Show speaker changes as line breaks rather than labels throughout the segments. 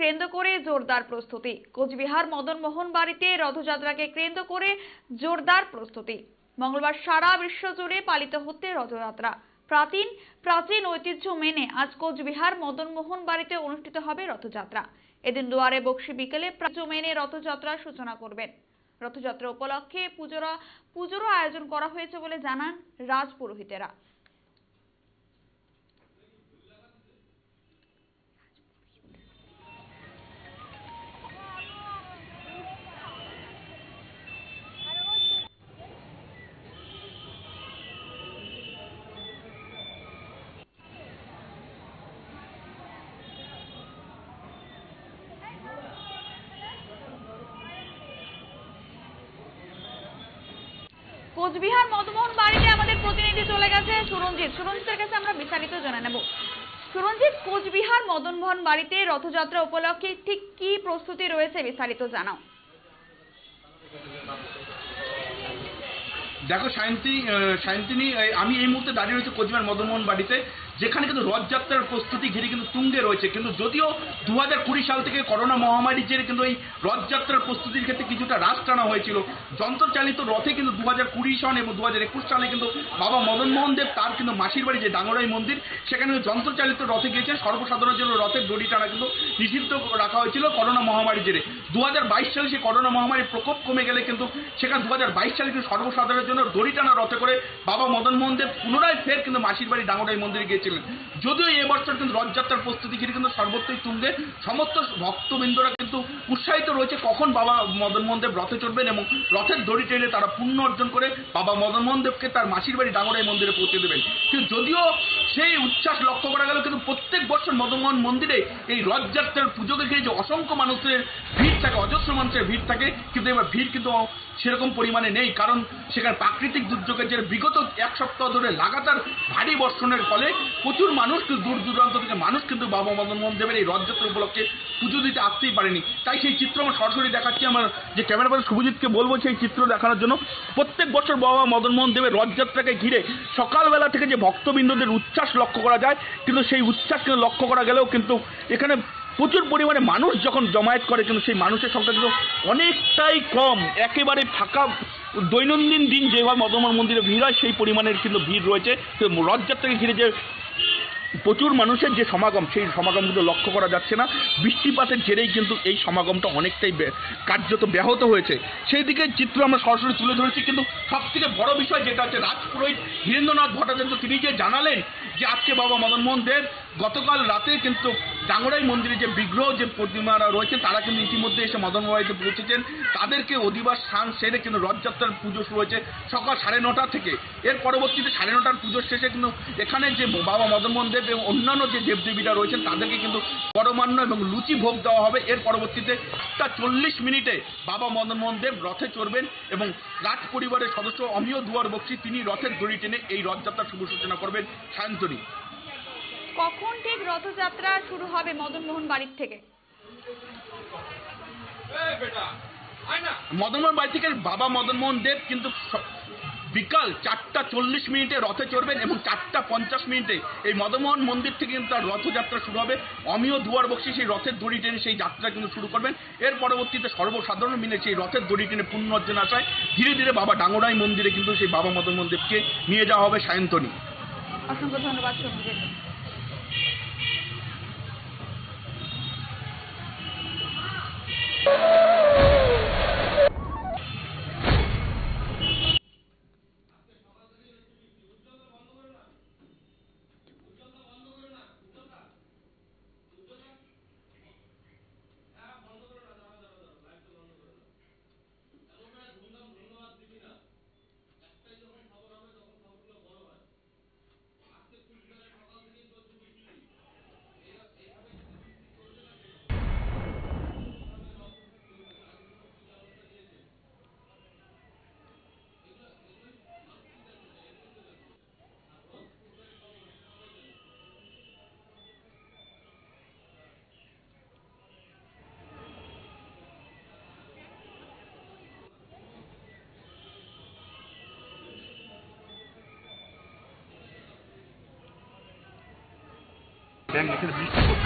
কেন্দ্র করে জোরদার প্রস্তুতি। কোচবিহার মদন মোহন বাড়িতে রথযাত্রাকে কেন্দ্র করে জোরদার প্রস্তুতি। মঙ্গলবার সারা বিশ্ব জুড়ে পালিত হচ্ছে রথযাত্রা। প্রাচীন প্রাচীন ঐতিহ্য মেনে আজ কোচবিহার মদন মোহন বাড়িতে অনুষ্ঠিত হবে রথযাত্রা। এদিন দুয়ারে, বক্সি বিকেলে প্রাচীন মেনে রথযাত্রার সূচনা করবেন। রথযাত্রা উপলক্ষে পুজোরা পুজোরও আয়োজন করা হয়েছে বলে জানান রাজপুরোহিতেরা কোচবিহার মদমোহন বাড়িতে আমাদের প্রতিনিধি চলে গেছে সুরঞ্জিত সুরঞ্জিতের কাছে আমরা বিস্তারিত জেনে নেব। সুরঞ্জিত কোচবিহার মদনমোহন বাড়িতে রথযাত্রা উপলক্ষে ঠিক কি প্রস্তুতি রয়েছে বিস্তারিত জানাও।
দেখো, সায়ন্তী সায়ন্তিনী আমি এই মুহূর্তে দাঁড়িয়ে রয়েছে কোচবিহার মদনমোহন বাড়িতে। যেখানে কিন্তু রথযাত্রার প্রস্তুতি ঘিরে কিন্তু তুঙ্গে রয়েছে। কিন্তু যদিও দু হাজার কুড়ি সাল থেকে করোনা মহামারীর জেরে কিন্তু এই রথযাত্রার প্রস্তুতির ক্ষেত্রে কিছুটা হ্রাস টানা হয়েছিল। যন্ত্রচালিত রথে কিন্তু দু হাজার কুড়ি সন এবং দু হাজার একুশ সালে কিন্তু বাবা মদন মোহন দেব, তার কিন্তু মাসির বাড়ি যে ডাঙ্গরাই মন্দির, সেখানে যন্ত্রচালিত রথে গিয়েছেন। সর্বসাধারণের জন্য রথের দড়ি টানা কিন্তু নিষিদ্ধ রাখা হয়েছিল করোনা মহামারীর জেরে। দু হাজার বাইশ সালে সেই করোনা মহামারীর প্রকোপ কমে গেলে কিন্তু সেখানে দু হাজার বাইশ সালে কিন্তু সর্বসাধারণের জন্য দড়ি টানা রথে করে বাবা মদন মোহন দেব পুনরায় ফের কিন্তু মাসির বাড়ি ডাঙ্গরাই মন্দিরে গিয়েছিলেন যদিও এবছর কিন্তু রথযাত্রার প্রস্তুতি ঘিরে কিন্তু সর্বত্রই তুঙ্গে। সমস্ত ভক্তবৃন্দরা কিন্তু উৎসাহিত রয়েছে কখন বাবা মদন দেব রথে চড়বেন এবং রথের দড়ি টেনে তারা পুণ্য অর্জন করে বাবা মদন দেবকে তার মাসির বাড়ি ডাঙ্গরাই মন্দিরে পৌঁছে দেবেন। কিন্তু যদিও সেই উচ্ছ্বাস লক্ষ্য করা গেল, কিন্তু প্রত্যেক বছর মদনমোহন মন্দিরে এই রথযাত্রার পুজোকে ঘিরে যে অসংখ্য মানুষের ভিড় থাকে, অজস্র মানুষের ভিড় থাকে, কিন্তু এবার ভিড় কিন্তু সেরকম পরিমাণে নেই, কারণ সেখানে প্রাকৃতিক দুর্যোগের যে বিগত এক সপ্তাহ ধরে লাগাতার ভারী বর্ষণের ফলে প্রচুর মানুষ কিন্তু দূর দূরান্ত থেকে, মানুষ কিন্তু বাবা মদন মোহন দেবের এই রথযাত্রা উপলক্ষে পুজো দিতে আসতেই পারেনি। তাই সেই চিত্র আমার সরাসরি দেখাচ্ছি, আমার যে ক্যামেরাম্যান শুভজিৎকে বলব সেই চিত্র দেখানোর জন্য। প্রত্যেক বছর বাবা মদন মোহন দেবের রথযাত্রাকে ঘিরে সকালবেলা থেকে যে ভক্তবৃন্দদের উচ্ছ্বাস লক্ষ্য করা যায়, কিন্তু সেই উচ্ছ্বাস কিন্তু লক্ষ্য করা গেলেও কিন্তু এখানে প্রচুর পরিমাণে মানুষ যখন জমায়েত করে, কিন্তু সেই মানুষের সংখ্যা কিন্তু অনেকটাই কম। একেবারে ফাঁকা দৈনন্দিন দিন যেভাবে মদনমোহন মন্দিরে ভিড় হয়, সেই পরিমাণের কিন্তু ভিড় রয়েছে। রথযাত্রাকে ঘিরে যে প্রচুর মানুষের যে সমাগম, সেই সমাগমগুলো লক্ষ্য করা যাচ্ছে না। বৃষ্টিপাতের জেরেই কিন্তু এই সমাগমটা অনেকটাই কার্যত ব্যাহত হয়েছে। সেই দিকে চিত্র আমরা সরাসরি তুলে ধরেছি, কিন্তু সব থেকে বড় বিষয় যেটা হচ্ছে রাজপুরোহিত ধীরেন্দ্রনাথ ভট্টাচার্য, তিনি যে জানালেন যে আজকে বাবা মদন মোহন দেব গতকাল রাতে কিন্তু ডাঙ্গরাই মন্দিরে যে বিগ্রহ, যে প্রতিমারা রয়েছে, তারা কিন্তু ইতিমধ্যে এসে মদন মদনবাড়িতে পৌঁছেছেন। তাদেরকে অধিবাস স্থান সেরে কিন্তু রথযাত্রার পুজো শুরু হয়েছে সকাল সাড়ে নটা থেকে। এর পরবর্তীতে সাড়ে নটার পুজোর শেষে কিন্তু এখানে যে বাবা মদনমোহন দেব এবং অন্যান্য যে দেবদেবীরা রয়েছেন, তাদেরকে কিন্তু পরমান্ন এবং লুচি ভোগ দেওয়া হবে। এর পরবর্তীতে তা চল্লিশ মিনিটে বাবা মদনমোহন দেব রথে চড়বেন এবং রাজ পরিবারের সদস্য অমিয় দুয়ার বক্সি, তিনি রথের দড়ি টেনে এই রথযাত্রার শুভ সূচনা করবেন সায়ন্তনী।
কখন ঠিক রথযাত্রা শুরু হবে মদনমোহন বাড়ির থেকে?
মদনমোহন বাড়ি থেকে বাবা মদনমোহন দেব কিন্তু বিকাল চারটা চল্লিশ মিনিটে রথে চড়বেন এবং চারটা পঞ্চাশ মিনিটে এই মদনমোহন মন্দির থেকে কিন্তু তার রথযাত্রা শুরু হবে। অমিয় দুয়ার বক্সি সেই রথের দড়ি টেনে সেই যাত্রা কিন্তু শুরু করবেন। এর পরবর্তীতে সর্বসাধারণ মিলে সেই রথের দড়ি টেনে পুণ্য অর্জন আসায় ধীরে ধীরে বাবা ডাঙ্গরাই মন্দিরে কিন্তু সেই বাবা মদনমোহন দেবকে নিয়ে যাওয়া হবে সায়ন্তনী।
অসংখ্য ধন্যবাদ Thank you.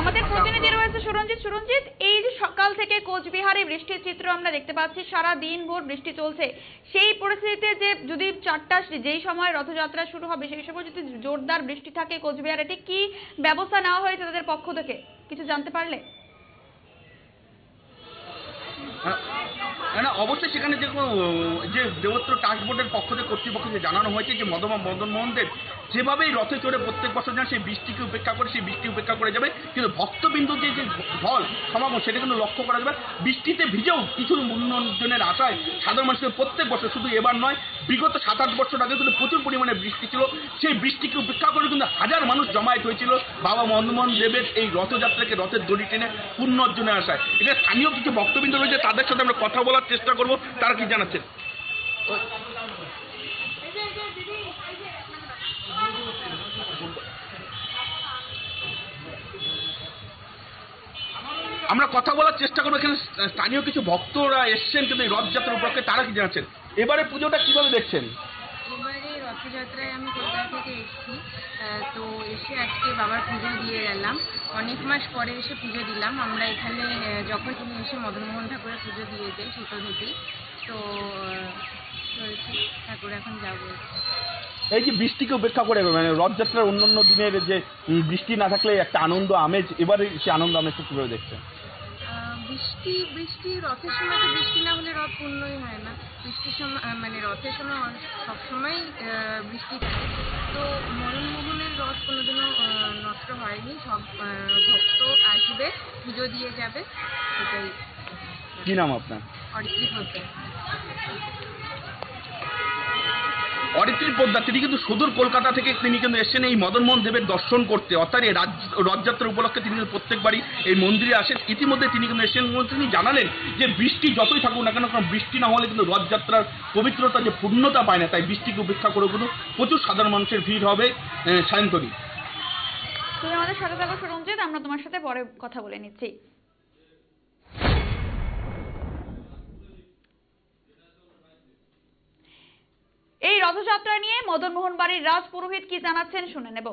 আমাদের প্রতিনিধি রয়েছে সুরঞ্জিত। সুরঞ্জিত এই যে সকাল থেকে কোচবিহারে বৃষ্টির চিত্র আমরা দেখতে পাচ্ছি সারা দিন ভোর বৃষ্টি চলছে। সেই পরিস্থিতিতে যে যদি চারটা যেই সময় রথযাত্রা শুরু হবে সেই সময় যদি জোরদার বৃষ্টি থাকে কোচবিহারে ঠিক কি ব্যবস্থা নেওয়া হয়েছে তাদের পক্ষ থেকে? কিছু জানতে পারলে?
হ্যাঁ, না অবশ্যই সেখানে যে কোনো, যে দেবত্র টাস্ক বোর্ডের পক্ষ থেকে কর্তৃপক্ষকে জানানো হয়েছে যে মদমা মদন মোহন দেব যেভাবেই রথে চড়ে প্রত্যেক বছর যান সেই বৃষ্টিকে উপেক্ষা করে, সেই বৃষ্টি উপেক্ষা করে যাবে, কিন্তু ভক্তবিন্দু যে যে ঢল সমাগম, সেটা কিন্তু লক্ষ্য করা যাবে। বৃষ্টিতে ভিজেও কিছু উন্নয়নের আশায় সাধারণ মানুষের প্রত্যেক বছর শুধু এবার নয়, বিগত সাত আট বছর আগে কিন্তু প্রচুর পরিমাণে বৃষ্টি ছিল। সেই বৃষ্টিকে উপেক্ষা করে কিন্তু হাজার মানুষ জমায়েত হয়েছিল। বাবা মনমোহন দেবের এই রথযাত্রাকে রথের দড়ি টেনে পূর্ণ অর্জনের আশায়। এখানে স্থানীয় কিছু ভক্তবৃন্দ রয়েছে, তাদের সাথে আমরা কথা বলার চেষ্টা করব। তারা কি জানাচ্ছেন? আমরা কথা বলার চেষ্টা করব। এখানে স্থানীয় কিছু ভক্তরা এসছেন কিন্তু এই রথযাত্রার উপলক্ষে তারা কি জানাচ্ছেন? এবারে পুজোটা কীভাবে দেখছেন?
এবারে রথযাত্রায় আমি কলকাতা থেকে এসেছি। তো এসে আজকে বাবার পুজো দিয়ে গেলাম। অনেক মাস পরে এসে পুজো দিলাম। আমরা এখানে যখন তিনি এসে মদনমোহন ঠাকুরের পুজো দিয়ে যাই ছোটো থেকেই তো চলছে ঠাকুর এখন যাব।
এই যে বৃষ্টিকে উপেক্ষা করে মানে রথযাত্রার অন্যান্য দিনের যে বৃষ্টি না থাকলে একটা আনন্দ আমেজ এবারে সে আনন্দ আমেজটা কীভাবে দেখছেন?
বৃষ্টি বৃষ্টি রথের সময় তো বৃষ্টি না হলে রথ পূর্ণই হয় না। বৃষ্টির সময় মানে রথের সময় অন- সবসময় আহ, বৃষ্টি থাকে। তো মদনমোহনের রথ কোনোদিনও আহ, নষ্ট হয়নি। সব আহ, ভক্ত আসবে পুজো দিয়ে যাবে। সেটাই।
কি নাম আপনার?
অরিত্রি হতে
অরিত্রী পোদ্দার তিনি কিন্তু সুদূর কলকাতা থেকে তিনি কিন্তু এসেছেন এই মদনমোহন দেবের দর্শন করতে। অর্থাৎ এই রথযাত্রা উপলক্ষে তিনি প্রত্যেকবারই এই মন্দিরে আসেন। ইতিমধ্যে তিনি কিন্তু এসেছেন তিনি জানালেন যে বৃষ্টি যতই থাকুক না কেন কারণ বৃষ্টি না হলে কিন্তু রথযাত্রার পবিত্রতা যে পূর্ণতা পায় না তাই বৃষ্টিকে উপেক্ষা করে কিন্তু প্রচুর সাধারণ মানুষের ভিড় হবে আহ, সায়ন্তনী।
তুমি আমাদের সাথে থাকো সুরঞ্জিত আমরা তোমার সাথে পরে কথা বলে নিচ্ছি। এই রথযাত্রা নিয়ে মদন মোহন বাড়ির রাজ পুরোহিত কি জানাচ্ছেন শুনে নেব।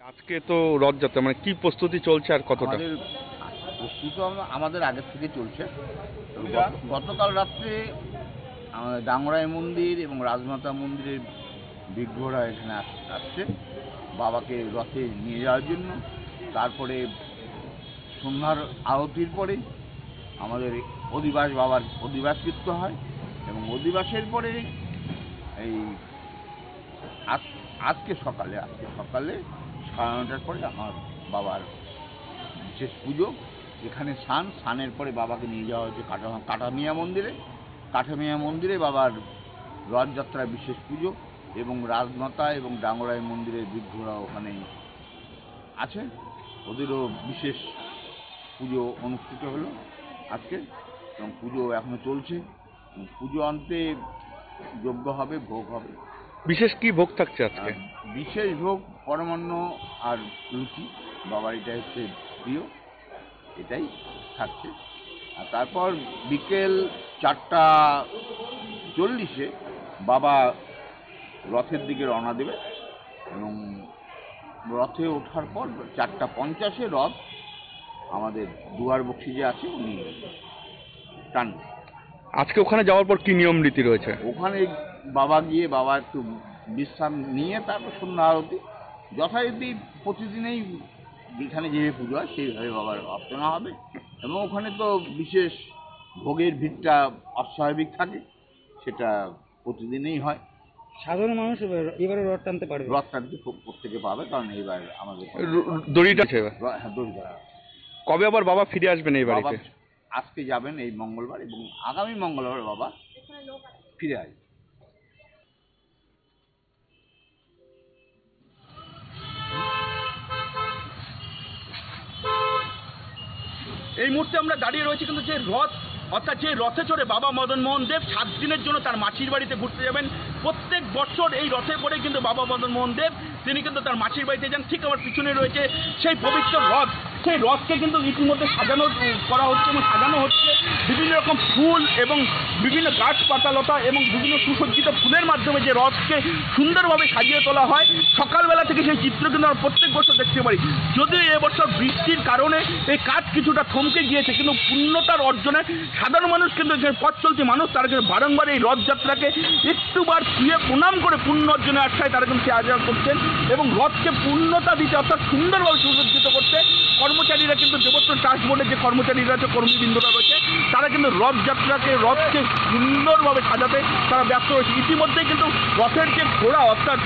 আজকে তো রথযাত্রা মানে কি প্রস্তুতি চলছে আর কতটা?
আমাদের প্রস্তুত আমাদের আগের থেকে চলছে। গতকাল রাত্রে আমাদের ডাংরাই মন্দির এবং রাজমাতা মন্দিরের বিগ্রহরা এখানে আস- আসছে। বাবাকে রথে নিয়ে যাওয়ার জন্য। তারপরে সন্ধ্যার আরতির পরে আমাদের অধিবাস বাবার অধিবাস কীর্ত হয় এবং অধিবাসের পরে এই আজ- আজকে সকালে আজকে সকালে সাড়ে নটার পরে আমার বাবার বিশেষ পুজো। এখানে স্নান, স্নানের পরে বাবাকে নিয়ে যাওয়া হয়েছে কাটা কাটামিয়া মন্দিরে। কাঠামিয়া মন্দিরে বাবার রথযাত্রা বিশেষ পুজো এবং রাজমাতা এবং ডাঙ্গরাই মন্দিরের বৃদ্ধরা ওখানে আছে ওদেরও বিশেষ পুজো অনুষ্ঠিত হলো আজকে। এবং পুজো এখনও চলছে। পুজো আনতে যোগ্য হবে ভোগ হবে।
বিশেষ কি ভোগ থাকছে আজকে?
বিশেষ ভোগ পরমান্ন আর লুচি। বাবার এটা হচ্ছে প্রিয় এটাই থাকছে। আর তারপর বিকেল চারটা চল্লিশে বাবা রথের দিকে রওনা দেবে। এবং রথে ওঠার পর চারটা পঞ্চাশে রথ আমাদের দুয়ার বক্সি যে আছে উনি টানবে
আজকে ওখানে যাওয়ার পর কি নিয়ম রীতি রয়েছে?
ওখানে বাবা গিয়ে বাবা একটু বিশ্রাম নিয়ে তারপর সন্ধ্যা আরতি। যথারীতি প্রতিদিনেই যেখানে যেভাবে পুজো হয় সেইভাবে বাবার অর্চনা হবে। এবং ওখানে তো বিশেষ ভোগের ভিড়টা অস্বাভাবিক থাকে সেটা প্রতিদিনেই হয়।
সাধারণ মানুষ এবার- এবারে রথ টানতে পারবে?
রথ টানতে প্রত্যেকে পাবে কারণ এইবার আমাদের
দড়িটা
হ্যাঁ দড়ি
কবে আবার বাবা ফিরে আসবেন এই
বাবা আজকে যাবেন এই মঙ্গলবার এবং আগামী মঙ্গলবার বাবা ফিরে আসবে
এই মুহূর্তে আমরা দাঁড়িয়ে রয়েছি কিন্তু যে রথ, অর্থাৎ যে রথে চড়ে বাবা মদন মোহন দেব সাত দিনের জন্য তার মাসির বাড়িতে ঘুরতে যাবেন। প্রত্যেক বছর এই রথে করে কিন্তু বাবা মদন মোহন দেব, তিনি কিন্তু তার মাসির বাড়িতে যান, ঠিক আমার পিছনে রয়েছে সেই পবিত্র রথ। সেই রথকে কিন্তু ইতিমধ্যে সাজানো, করা হচ্ছে এবং সাজানো হচ্ছে। বিভিন্ন রকম ফুল এবং বিভিন্ন গাছপাতা লতা এবং বিভিন্ন সুসজ্জিত ফুলের মাধ্যমে যে রথকে সুন্দরভাবে সাজিয়ে তোলা হয়। সকালবেলা থেকে সেই চিত্র কিন্তু আমরা প্রত্যেক বছর দেখতে পারি। যদিও এবছর বৃষ্টির কারণে এই কাজ কিছুটা থমকে গিয়েছে, কিন্তু পূর্ণতার অর্জনে সাধারণ মানুষ কিন্তু পথ চলতি মানুষ, তারা কিন্তু বারংবার এই রথযাত্রাকে একটুবার ছুঁয়ে প্রণাম করে পূর্ণ অর্জনের আশায় তারা কিন্তু সে আয়োজন করছেন এবং রথকে পূর্ণতা দিতে অর্থাৎ সুন্দরভাবে সুসজ্জিত করতে কর্মচারীরা কিন্তু দেবত্র ট্রাস্ট বোর্ডের যে কর্মচারীরা আছে কর্মীবৃন্দরা রয়েছে, তারা কিন্তু রথযাত্রাকে রথকে সুন্দরভাবে সাজাতে তারা ব্যস্ত রয়েছে। ইতিমধ্যে কিন্তু রথের যে ঘোড়া, অর্থাৎ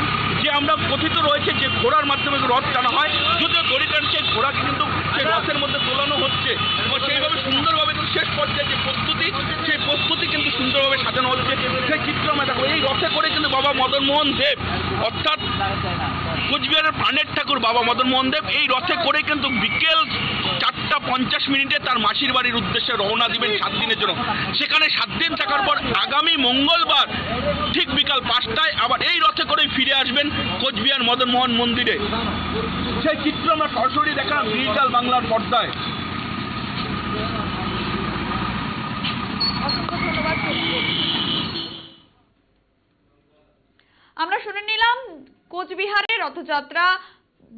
যে আমরা কথিত রয়েছে যে ঘোড়ার মাধ্যমে রথ টানা হয়, যদিও দড়ি সেই ঘোড়াকে কিন্তু সেই রথের মধ্যে তোলানো হচ্ছে এবং সেইভাবে সুন্দরভাবে শেষ পর্যায়ে যে প্রস্তুতি, সেই প্রস্তুতি কিন্তু সুন্দরভাবে সাজানো হচ্ছে। সেই চিত্র আমরা দেখো এই রথে করে কিন্তু বাবা মদন মোহন দেব, অর্থাৎ কোচবিহারের প্রাণের ঠাকুর বাবা মদন মোহন দেব। এই রথে করে কিন্তু বিকেল চারটা পঞ্চাশ মিনিটে তার মাসির বাড়ির উদ্দেশ্যে রওনা দিবেন সাত দিনের জন্য। সেখানে সাত দিন থাকার পর আগামী মঙ্গলবার ঠিক বিকাল পাঁচটায় আবার এই রথে করেই ফিরে আসবেন কোচবিহার মদন মোহন মন্দিরে। সেই চিত্র আমরা সরাসরি দেখালাম ডিজিটাল বাংলার পর্দায়।
অসংখ্য ধন্যবাদ। আমরা শুনে নিলাম কোচবিহারে রথযাত্রা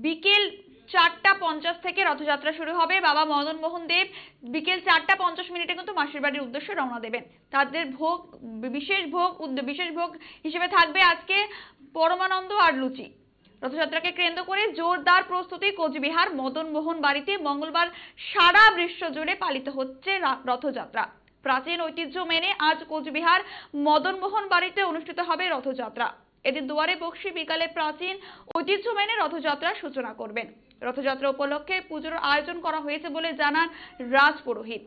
বিকেল চারটা পঞ্চাশ থেকে রথযাত্রা শুরু হবে। বাবা মদন মোহন দেব বিকেল চারটা পঞ্চাশ মিনিটে কিন্তু মাসির বাড়ির উদ্দেশ্যে রওনা দেবেন। তাদের ভোগ, বিশেষ ভোগ বিশেষ ভোগ হিসেবে থাকবে আজকে পরমানন্দ আর লুচি। রথযাত্রাকে কেন্দ্র করে জোরদার প্রস্তুতি কোচবিহার মদন মোহন বাড়িতে মঙ্গলবার সারা বিশ্ব জুড়ে পালিত হচ্ছে রথযাত্রা। প্রাচীন ঐতিহ্য মেনে আজ কোচবিহার মদন মোহন বাড়িতে অনুষ্ঠিত হবে রথযাত্রা। এদিন দুয়ারে বক্সি বিকালে প্রাচীন ঐতিহ্য মেনে রথযাত্রার সূচনা করবেন। রথযাত্রা উপলক্ষে পুজোর আয়োজন করা হয়েছে বলে জানান রাজ পুরোহিত